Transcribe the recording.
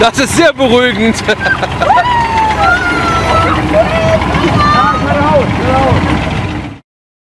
Das ist sehr beruhigend.